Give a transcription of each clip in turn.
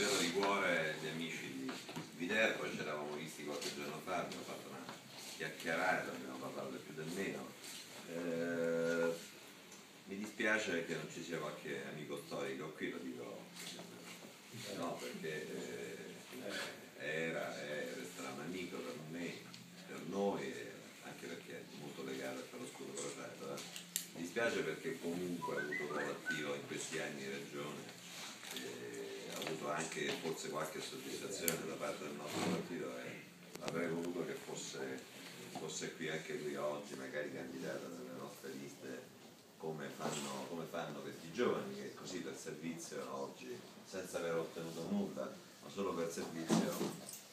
davvero di cuore gli amici di Viterbo, ci eravamo visti qualche giorno fa, abbiamo fatto una chiacchierata, abbiamo parlato più del meno. Eh, mi dispiace che non ci sia qualche amico storico qui, lo dico, no, perché eh, era e resterà un amico per me, per noi, anche perché è molto legato per lo scudo progetto. Eh. Mi dispiace perché comunque ha avuto un ruolo attivo in questi anni in regione, e ha avuto anche forse qualche soddisfazione da parte del nostro partito e avrei voluto che fosse, fosse qui anche lui oggi, magari candidato nelle nostre liste come fanno, come fanno questi giovani che così per servizio oggi, senza aver ottenuto nulla, ma solo per servizio,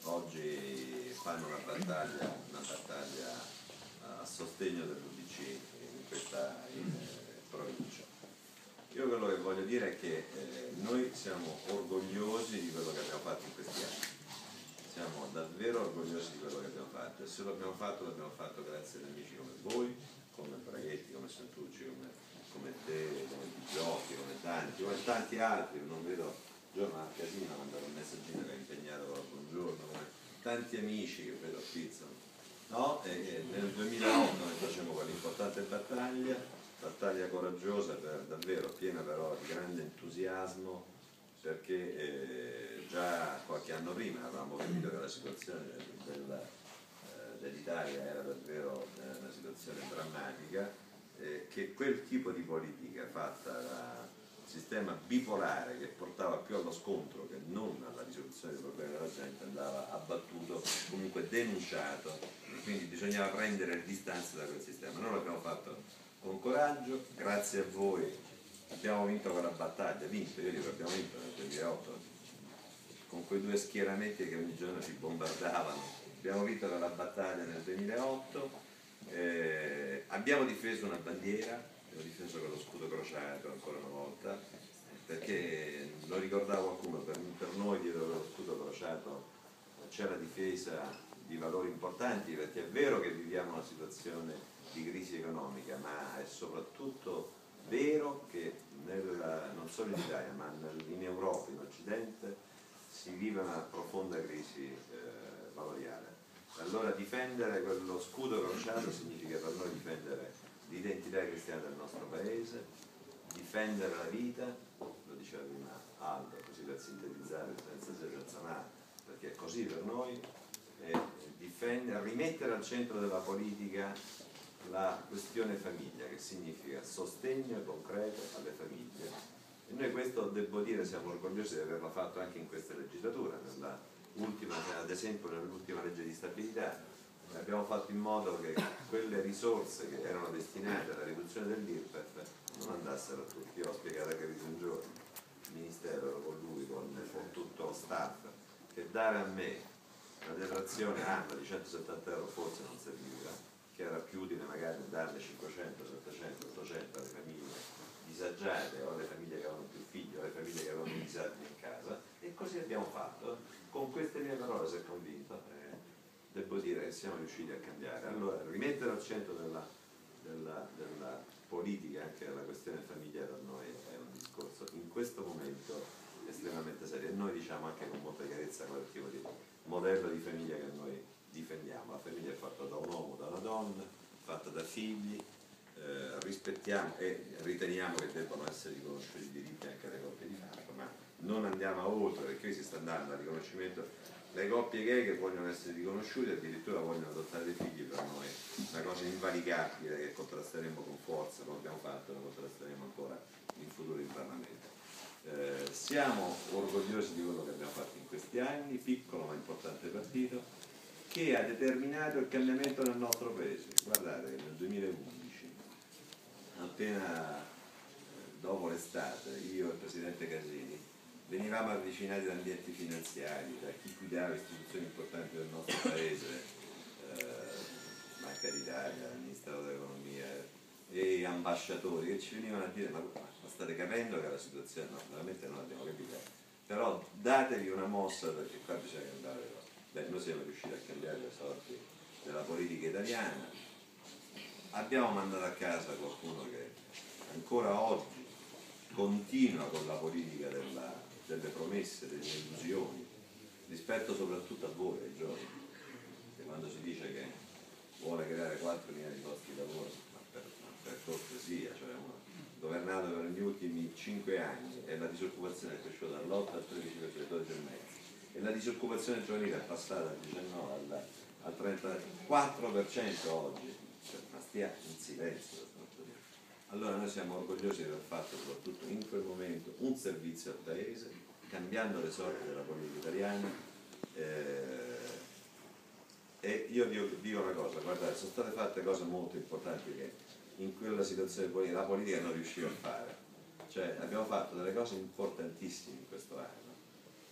oggi fanno una battaglia, una battaglia a sostegno dell'UDC in questa in, eh. Io quello che voglio dire è che eh, noi siamo orgogliosi di quello che abbiamo fatto in questi anni siamo davvero orgogliosi di quello che abbiamo fatto e se lo abbiamo fatto l'abbiamo fatto grazie ad amici come voi, come Braghetti, come Santucci, come, come te, come Giochi, come tanti, come tanti altri, non vedo giorno a Casino ha mandato un messaggino che ha impegnato buongiorno, come tanti amici che vedo a Pizza. No? E, e nel 2008 noi facciamo quell'importante battaglia, battaglia coraggiosa, per, davvero piena però di grande entusiasmo perché eh, già qualche anno prima avevamo capito che la situazione eh, dell'Italia era davvero eh, una situazione drammatica, eh, che quel tipo di politica fatta da sistema bipolare che portava più allo scontro che non alla risoluzione dei problemi della gente andava abbattuto, comunque denunciato e quindi bisognava prendere le distanze da quel sistema. Noi l'abbiamo fatto con coraggio, grazie a voi abbiamo vinto quella battaglia, vinto, io dico abbiamo vinto nel 2008, con quei due schieramenti che ogni giorno ci bombardavano, abbiamo vinto quella battaglia nel 2008, eh, abbiamo difeso una bandiera, abbiamo difeso con lo scudo crociato ancora una volta, perché lo ricordava qualcuno, per, per noi dietro lo scudo crociato c'è la difesa di valori importanti, perché è vero che viviamo una situazione di crisi economica, ma è soprattutto vero che nella, non solo in Italia ma in Europa, in Occidente, si vive una profonda crisi eh, valoriale. Allora difendere quello scudo crociato significa per noi difendere l'identità cristiana del nostro paese, difendere la vita, lo diceva prima Aldo, così per sintetizzare senza se senza ma, perché è così per noi, difendere, rimettere al centro della politica la questione famiglia, che significa sostegno concreto alle famiglie. E noi questo, devo dire, siamo orgogliosi di averlo fatto anche in questa legislatura, ad esempio nell'ultima legge di stabilità. Abbiamo fatto in modo che quelle risorse che erano destinate alla riduzione dell'IRPEF non andassero a tutti. Io ho spiegato anche un giorno, il Ministero ero con lui, con, con tutto lo staff, che dare a me una detrazione annua di 170 euro forse non serviva, che era più utile magari darne 500, 700, 800 alle famiglie disagiate o alle famiglie che avevano più figli o alle famiglie che avevano disabili in casa e così abbiamo fatto. Con queste mie parole si è convinto, eh, devo dire che siamo riusciti a cambiare. Allora, rimettere al centro della, della, della politica anche la questione famiglia per noi è un discorso in questo momento estremamente serio e noi diciamo anche con molta chiarezza qual tipo di modello di famiglia che noi difendiamo. La famiglia è fatta da un uomo, da una donna, fatta da figli, eh, rispettiamo e riteniamo che debbano essere riconosciuti i diritti anche alle coppie di fatto, ma non andiamo oltre perché si sta andando al riconoscimento le coppie gay che vogliono essere riconosciute addirittura vogliono adottare dei figli per noi una cosa invalicabile che contrasteremo con forza, come abbiamo fatto, lo contrasteremo ancora in futuro in Parlamento. Eh, siamo orgogliosi di quello che abbiamo fatto in questi anni, piccolo ma importante partito, che ha determinato il cambiamento nel nostro paese. Guardate nel 2011, appena dopo l'estate, io e il Presidente Casini venivamo avvicinati da ambienti finanziari, da chi guidava istituzioni importanti del nostro paese, eh, Banca d'Italia, Ministero dell'Economia e ambasciatori che ci venivano a dire ma, ma state capendo che la situazione, no, veramente non l'abbiamo capita, però datevi una mossa perché qua bisogna cambiare le. Noi siamo riusciti a cambiare le sorti della politica italiana, abbiamo mandato a casa qualcuno che ancora oggi continua con la politica della delle promesse, delle illusioni, rispetto soprattutto a voi, ai giovani, che quando si dice che vuole creare 4 milioni di posti di lavoro, ma per, ma per cortesia, cioè uno governato per gli ultimi 5 anni e la disoccupazione è cresciuta dall'8 al 13 per 12 e la disoccupazione giovanile è passata dal 19 al, al 34% oggi, cioè, ma stia in silenzio. Allora noi siamo orgogliosi di aver fatto soprattutto in quel momento un servizio al Paese, cambiando le sorti della politica italiana. Eh, e io dico, dico una cosa, guardate, sono state fatte cose molto importanti che in quella situazione la politica non riusciva a fare. Cioè abbiamo fatto delle cose importantissime in questo anno.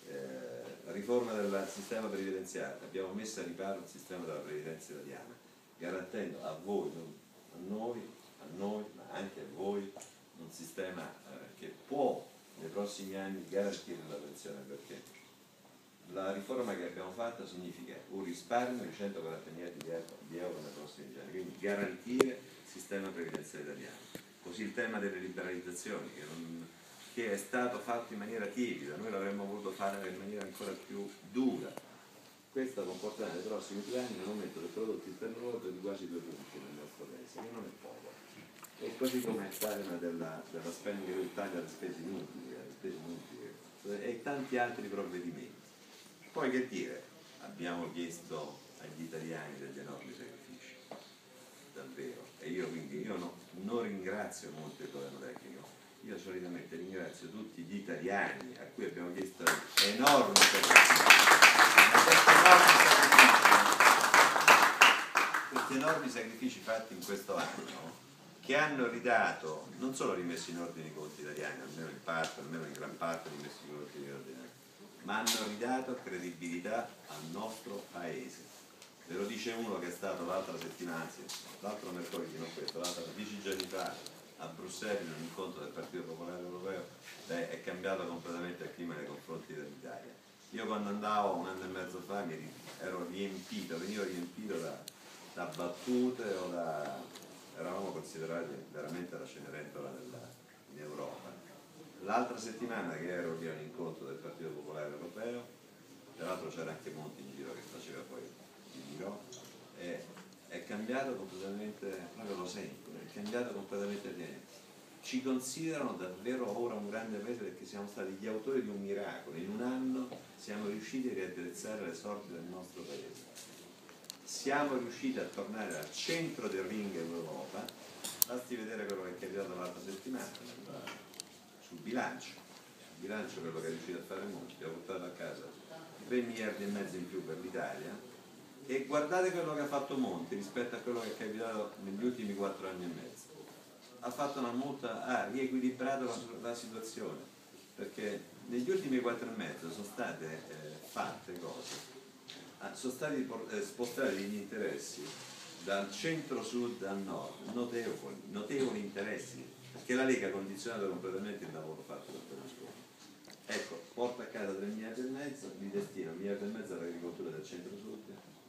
Eh, riforma del sistema previdenziale, abbiamo messo a riparo il sistema della previdenza italiana, garantendo a voi, a noi, a noi, ma anche a voi, un sistema eh, che può nei prossimi anni garantire la pensione perché la riforma che abbiamo fatto significa un risparmio di 140 miliardi di euro nei prossimi anni, quindi garantire il sistema previdenziale italiano. Così il tema delle liberalizzazioni, che non, che è stato fatto in maniera tiepida, noi l'avremmo voluto fare in maniera ancora più dura. Questo comporterà nei prossimi due anni un aumento del prodotto interno lordo di quasi due punti nel nostro paese, che non è poco. E così come il tema della, della spending del taglio alle spese inutili, alle spese inutili e tanti altri provvedimenti. Poi che dire, abbiamo chiesto agli italiani degli enormi sacrifici, davvero, e io quindi io no, non ringrazio molto il governo tecnico, io solitamente ringrazio tutti gli italiani a cui abbiamo chiesto enormi sacrifici. Questi enormi sacrifici fatti in questo anno che hanno ridato, non solo rimesso in ordine i conti italiani, almeno in parte, almeno in gran parte rimesso in ordine, ma hanno ridato credibilità al nostro paese. Ve lo dice uno che è stato l'altra settimana, l'altro mercoledì, non questo, l'altro dieci giorni fa a Bruxelles in un incontro del Partito Popolare Europeo beh, è cambiato completamente il clima nei confronti dell'Italia. Io quando andavo un anno e mezzo fa mi ero riempito, venivo riempito da, da battute o da... eravamo considerati veramente la cenerentola della, in Europa. L'altra settimana che ero lì a un incontro del Partito Popolare Europeo, tra l'altro c'era anche Monti in giro che faceva poi il giro, è cambiato completamente, proprio lo sento, è cambiato completamente niente. Ci considerano davvero ora un grande paese perché siamo stati gli autori di un miracolo, in un anno siamo riusciti a riaddrizzare le sorti del nostro paese. Siamo riusciti a tornare al centro del ring in Europa, basti vedere quello che è capitato l'altra settimana sul bilancio, sul bilancio quello che è riuscito a fare Monti, ha portato a casa 3 miliardi e mezzo in più per l'Italia, e guardate quello che ha fatto Monti rispetto a quello che è capitato negli ultimi quattro anni e mezzo. Ha fatto una multa, ha riequilibrato la, la situazione, perché negli ultimi quattro e mezzo sono state eh, fatte cose, ah, sono stati eh, spostati gli interessi dal centro-sud al nord, notevoli, notevoli interessi, perché la Lega ha condizionato completamente il lavoro fatto da Berlusconi. Ecco, porta a casa 3 miliardi e mezzo, li destina 1 miliardi e mezzo all'agricoltura del centro-sud,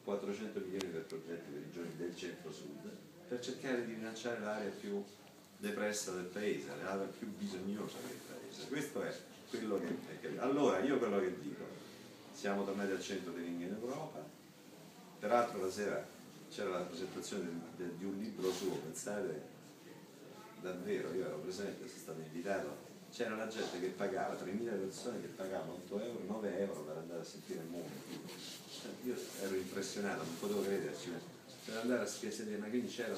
400 milioni per progetti per i giovani del centro-sud per cercare di rilanciare l'area più depressa del paese, l'area più bisognosa del paese. Questo è quello che capito. Allora, io quello che dico, siamo tornati al centro ring in Europa, peraltro la sera c'era la presentazione di un libro suo, pensate, davvero, io ero presente, sono stato invitato c'era la gente che pagava, 3.000 persone che pagavano 8 euro, 9 euro per andare a sentire il mondo. Io ero impressionato, non potevo crederci, per andare a sentire, ma quindi c'era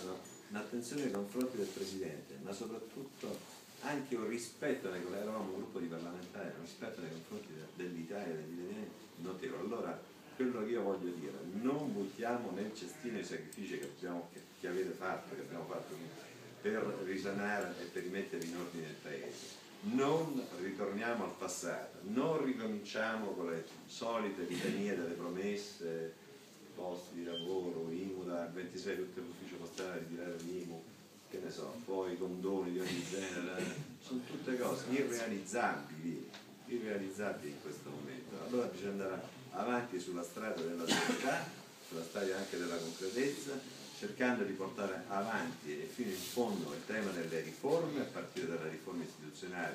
un'attenzione nei confronti del Presidente, ma soprattutto anche un rispetto, nei, eravamo un gruppo di parlamentari, un rispetto nei confronti dell'Italia, degli italiani notevole. Allora, quello che io voglio dire, non buttiamo nel cestino i sacrifici che, abbiamo, che, che avete fatto, che abbiamo fatto per risanare e per rimettere in ordine il Paese non ritorniamo al passato, non ricominciamo con le solite litanie delle promesse, posti di lavoro, IMU da 26 tutte l'ufficio postale, ritirare l'IMU, che ne so, poi condoni di ogni genere, sono tutte cose irrealizzabili, irrealizzabili in questo momento. Allora bisogna andare avanti sulla strada della verità, sulla strada anche della concretezza, cercando di portare avanti e fino in fondo il tema delle riforme, a partire dalle riforme istituzionali,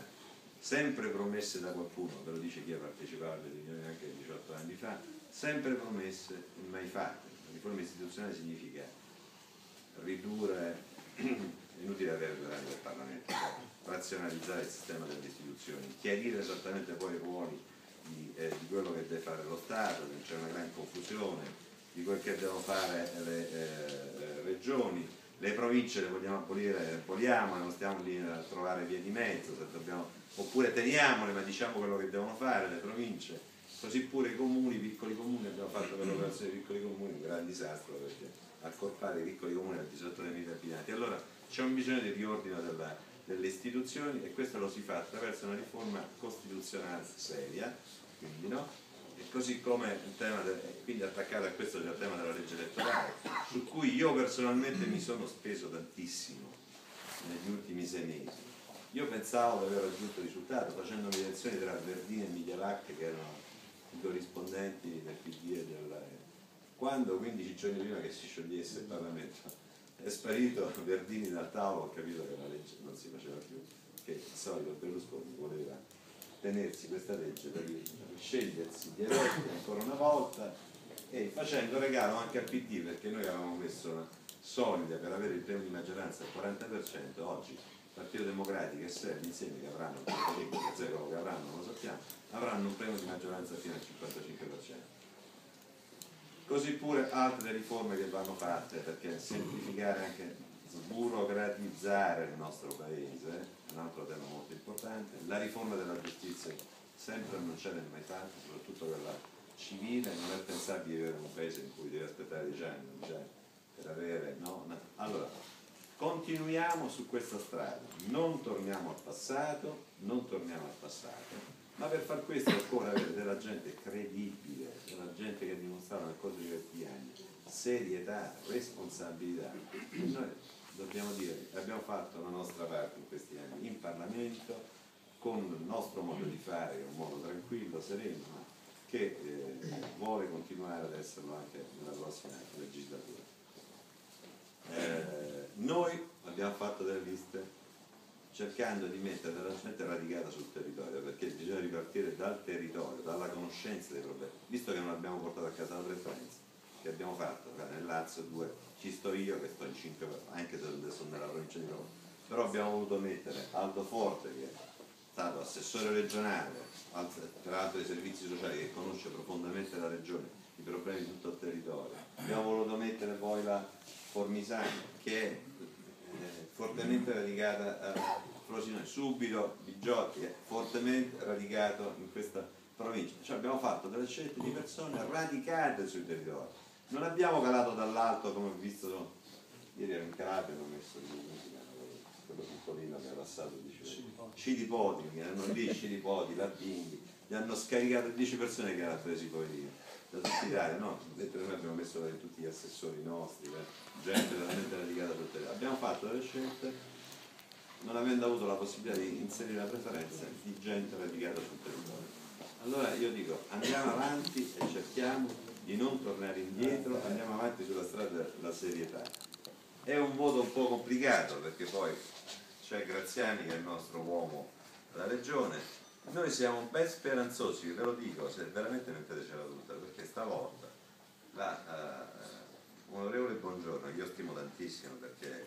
sempre promesse da qualcuno, ve lo dice chi ha partecipato alle riunioni anche 18 anni fa, sempre promesse e mai fatte. La riforma istituzionale significa ridurre, inutile avere anni del Parlamento, cioè razionalizzare il sistema delle istituzioni, chiarire esattamente poi i ruoli di, eh, di quello che deve fare lo Stato, c'è una gran confusione, di quel che devono fare le eh, regioni, le province le vogliamo abolire, vogliamo, non stiamo lì a trovare vie di mezzo, dobbiamo, oppure teniamole ma diciamo quello che devono fare le province, così pure i comuni, i piccoli comuni, abbiamo fatto per l'operazione dei piccoli comuni un gran disastro perché accorpare i piccoli comuni al di sotto dei mille abitanti. Allora c'è un bisogno di riordino della, delle istituzioni e questo lo si fa attraverso una riforma costituzionale seria, quindi no? Così come il tema, del, quindi attaccato a questo il tema della legge elettorale, su cui io personalmente mi sono speso tantissimo negli ultimi sei mesi. Io pensavo di aver raggiunto il risultato facendo le elezioni tra Verdini e Michelacche che erano i corrispondenti del PD e del... Quando 15 giorni prima che si sciogliesse il Parlamento è sparito Verdini dal tavolo, ho capito che la legge non si faceva più, che il solito Berlusconi voleva tenersi questa legge per scegliersi gli eletti ancora una volta e facendo regalo anche al PD perché noi avevamo messo una solida per avere il premio di maggioranza al 40%, oggi il Partito Democratico e SEL insieme che avranno, zero che avranno, non lo sappiamo, avranno un premio di maggioranza fino al 55% così pure altre riforme che vanno fatte perché semplificare anche sburocratizzare il nostro paese un altro tema molto importante la riforma della giustizia sempre non ce l'è mai fatta soprattutto quella civile non è pensabile vivere in un paese in cui devi aspettare 10 anni cioè, per avere no? allora continuiamo su questa strada non torniamo al passato non torniamo al passato ma per far questo occorre avere della gente credibile, della gente che ha dimostrato nel corso di questi anni serietà, responsabilità. Dobbiamo dire, abbiamo fatto la nostra parte in questi anni in Parlamento, con il nostro modo di fare, un modo tranquillo, sereno, che eh, vuole continuare ad esserlo anche nella prossima legislatura. Eh, noi abbiamo fatto delle liste cercando di mettere della gente radicata sul territorio, perché bisogna ripartire dal territorio, dalla conoscenza dei problemi, visto che non abbiamo portato a casa la preferenza, che abbiamo fatto, nel Lazio due, ci sto io che sto in 5, anche se sono nella provincia di Roma, però abbiamo voluto mettere Aldo Forte che è stato assessore regionale, peraltro dei servizi sociali, che conosce profondamente la regione, i problemi di tutto il territorio, abbiamo voluto mettere poi la Formisani che è fortemente radicata a Frosinone, subito Bigiotti è fortemente radicato in questa provincia, cioè abbiamo fatto delle scelte di persone radicate sui territori, non abbiamo calato dall'alto come ho visto ieri ero in Calabria ho messo lì, quello piccolino che ha passato Cilipoti, che erano lì Cilipoti, Labinghi, gli hanno scaricato 10 persone che hanno presi poi lì da tutta Italia, no, dentro noi abbiamo messo tutti gli assessori nostri, gente veramente radicata sul territorio. Abbiamo fatto delle scelte non avendo avuto la possibilità di inserire la preferenza di gente radicata sul territorio. Allora io dico andiamo avanti e cerchiamo di non tornare indietro, andiamo avanti sulla strada della serietà. È un voto un po' complicato perché poi c'è Graziani che è il nostro uomo della regione, noi siamo ben speranzosi, ve lo dico, se veramente mettetecela tutta, perché stavolta la uh, onorevole Buongiorno, io stimo tantissimo perché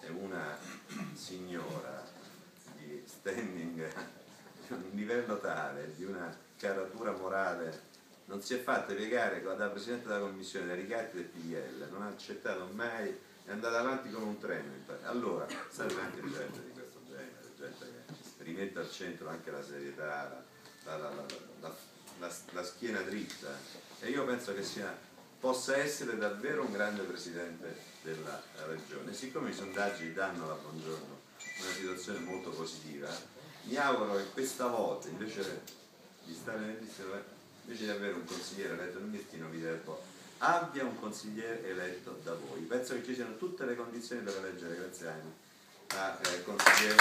è una signora di standing di un livello tale, di una caratura morale, non si è fatta piegare da Presidente della Commissione dai ricatti del PDL, non ha accettato mai, è andata avanti come un treno. Allora, serve anche gente di questo genere, gente che rimette al centro anche la serietà, la, la, la, la schiena dritta e io penso che sia, possa essere davvero un grande Presidente della regione. Siccome i sondaggi danno alla buongiorno una situazione molto positiva, mi auguro che questa volta invece di stare nell'isola, invece di avere un consigliere eletto nel Mirtino Viterbo, abbia un consigliere eletto da voi. Penso che ci siano tutte le condizioni per eleggere Graziani a eh, consigliere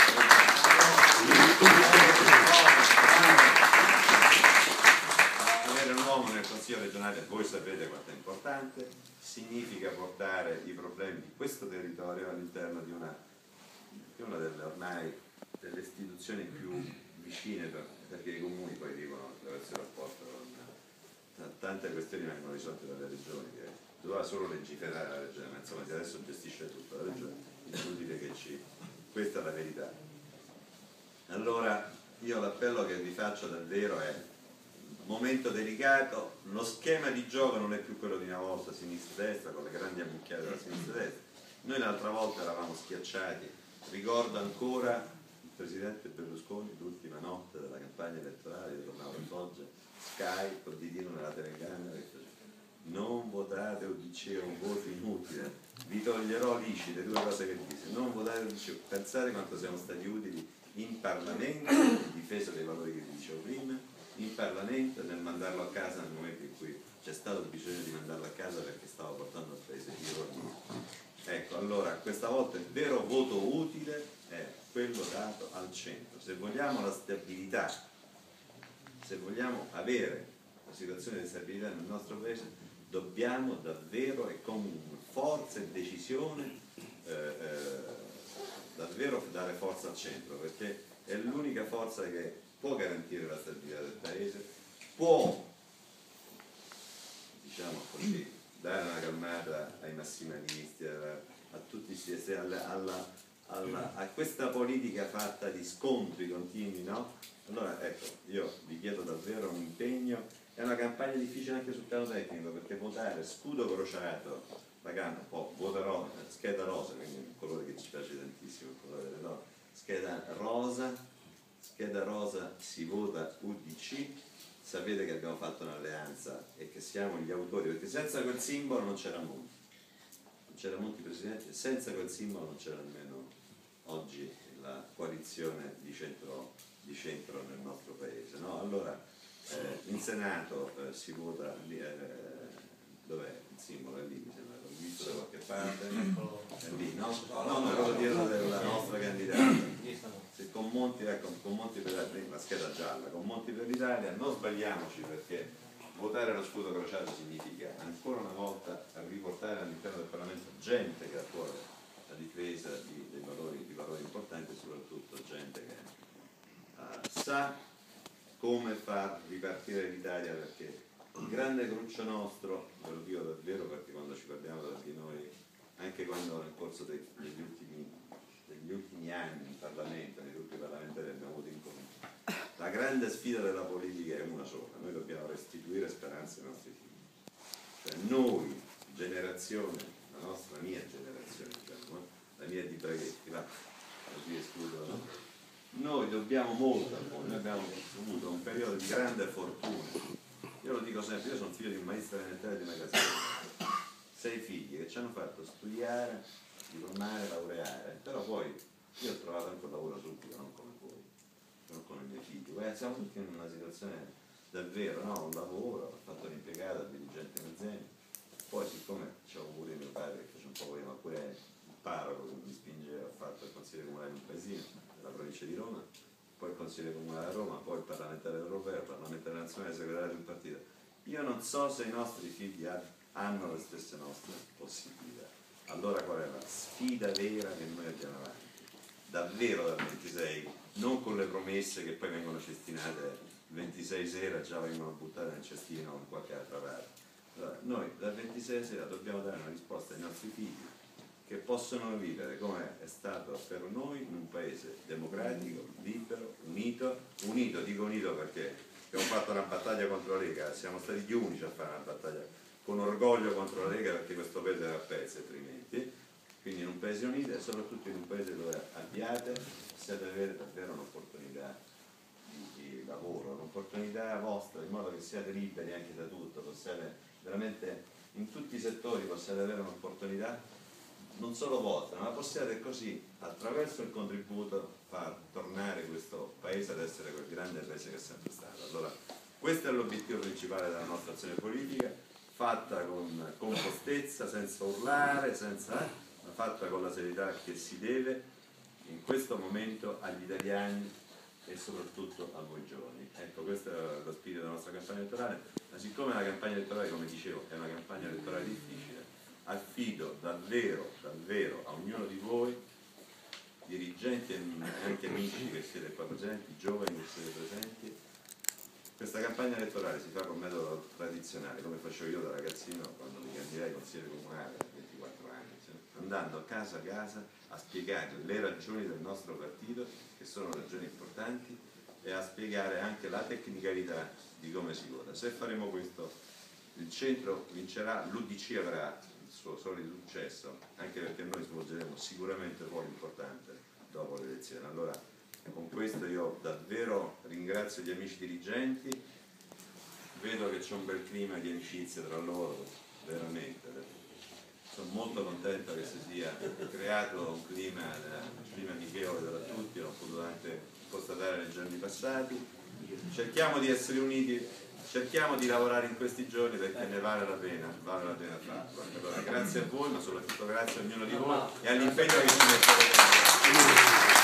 avere un uomo nel Consiglio regionale, voi sapete quanto è importante, significa portare i problemi di questo territorio all'interno di una, di una delle ormai delle istituzioni più vicine per, perché i comuni poi dicono attraverso il rapporto tante questioni vengono risolte dalle regioni che doveva solo legiferare la regione, ma insomma adesso gestisce tutta la regione, inutile che ci... questa è la verità. Allora io l'appello che vi faccio davvero è momento delicato, lo schema di gioco non è più quello di una volta sinistra-destra con le grandi ammucchiate della sinistra-destra, noi l'altra volta eravamo schiacciati, ricordo ancora il Presidente Berlusconi l'ultima notte della campagna elettorale, io tornavo a Foggia, Sky, col ditino nella telecamera, non votate UDC è un voto inutile, vi toglierò l'ICI, le due cose che disse, non votate UDC, pensate quanto siamo stati utili in Parlamento, in difesa dei valori che dicevo prima, in Parlamento nel mandarlo a casa nel momento in cui c'è stato bisogno di mandarlo a casa perché stava portando al paese di ordine. Ecco, allora questa volta il vero voto utile è quello dato al centro. Se vogliamo la stabilità, se vogliamo avere una situazione di stabilità nel nostro paese, dobbiamo davvero e con forza e decisione eh, eh, davvero dare forza al centro, perché è l'unica forza che può garantire la stabilità del paese, può diciamo così, dare una calmata ai massimalisti, a, a tutti alla, alla, alla, a questa politica fatta di scontri continui, no? Allora ecco, io vi chiedo davvero un impegno, è una campagna difficile anche sul piano tecnico perché votare scudo crociato, pagando un po' vota rosa, scheda rosa, quindi un colore che ci piace tantissimo, il colore delle donne, scheda rosa, scheda rosa si vota UDC, sapete che abbiamo fatto un'alleanza e che siamo gli autori, perché senza quel simbolo non c'era Monti, non c'era Monti Presidente, senza quel simbolo non c'era nemmeno oggi la coalizione di centro, di centro nel nostro paese. No? Allora, eh, in Senato eh, si vota, eh, dov'è il simbolo? È lì mi sembra, l'ho visto da qualche parte, è lì, no? No, no, quello dietro della nostra candidata. Se con Monti, ecco, con Monti per la scheda gialla, con Monti per l'Italia, non sbagliamoci perché votare lo scudo crociato significa ancora una volta riportare all'interno del Parlamento gente che ha cuore la difesa di, dei valori, di valori importanti e soprattutto gente che uh, sa come far ripartire l'Italia perché il grande cruccio nostro, ve lo dico davvero perché quando ci parliamo tra di noi, anche quando nel corso dei, degli, ultimi, degli, ultimi, anni in Parlamento, nei gruppi parlamentari abbiamo avuto incontri, la grande sfida della politica è una sola, noi dobbiamo restituire speranze ai nostri figli. Cioè noi, generazione, la nostra mia generazione, mia di Braghetti, va, così escludo, no? noi dobbiamo molto a noi abbiamo avuto un periodo di grande fortuna. Io lo dico sempre, io sono figlio di un maestro elementare di casa. Sei figli che ci hanno fatto studiare, diplomare, laureare, però poi io ho trovato anche un lavoro subito, non come voi, non come i miei figli. Poi siamo tutti in una situazione davvero, no? Un lavoro, ho fatto l'impiegato, il dirigente in azienda. Poi siccome c'avevo pure mio padre che fece un po' prima, pure parroco mi spingeva, ho fatto il consigliere comunale di un paesino della provincia di Roma, poi il consigliere comunale a Roma, poi il parlamentare europeo, il parlamentare nazionale, segretario di un partito. Io non so se i nostri figli hanno le stesse nostre possibilità. Allora qual è la sfida vera che noi abbiamo avanti? Davvero dal 26, non con le promesse che poi vengono cestinate il 26 sera, già vengono buttate nel cestino o in qualche altra parte. Allora, noi dal 26 sera dobbiamo dare una risposta ai nostri figli che possono vivere come è stato per noi in un paese democratico, libero, unito, unito, dico unito perché abbiamo fatto una battaglia contro la Lega, siamo stati gli unici a fare una battaglia con orgoglio contro la Lega perché questo paese era a pezzi altrimenti, quindi in un paese unito e soprattutto in un paese dove abbiate, possiate avere davvero un'opportunità di, di lavoro, un'opportunità vostra in modo che siate liberi anche da tutto, possiate veramente in tutti i settori possiate avere un'opportunità non solo vostra, ma possiate così, attraverso il contributo, far tornare questo paese ad essere quel grande paese che è sempre stato. Allora, questo è l'obiettivo principale della nostra azione politica, fatta con compostezza, senza urlare, senza, eh, ma fatta con la serietà che si deve in questo momento agli italiani e soprattutto a voi giovani. Ecco, questo è lo spirito della nostra campagna elettorale, ma siccome la campagna elettorale, come dicevo, è una campagna elettorale difficile, affido davvero, davvero a ognuno di voi dirigenti e anche amici che siete qua presenti, giovani che siete presenti. Questa campagna elettorale si fa con metodo tradizionale, come facevo io da ragazzino quando mi candidai consigliere comunale a 24 anni, cioè, andando casa a casa a spiegare le ragioni del nostro partito, che sono ragioni importanti, e a spiegare anche la tecnicalità di come si vota. Se faremo questo, il centro vincerà, l'UDC avrà suo solito successo, anche perché noi svolgeremo sicuramente un ruolo importante dopo le elezioni. Allora, con questo io davvero ringrazio gli amici dirigenti, vedo che c'è un bel clima di amicizia tra loro, veramente. Sono molto contento che si sia creato un clima, un clima amichevole tra tutti, l'ho potuto anche constatare nei giorni passati. Cerchiamo di essere uniti, cerchiamo di lavorare in questi giorni perché ne vale la pena, vale la pena farlo. Allora, grazie a voi, ma soprattutto grazie a ognuno di voi e all'impegno che ci mettete.